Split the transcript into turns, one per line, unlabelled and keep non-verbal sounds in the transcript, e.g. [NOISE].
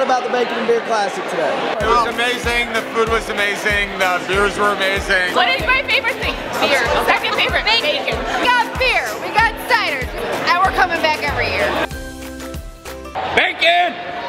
thought about the Bacon and Beer Classic today?
It was amazing. The food was amazing. The beers were amazing.
What is my favorite thing? Beer. [LAUGHS] Second favorite, bacon.
We got beer, we got cider, and we're coming back every year.
Bacon!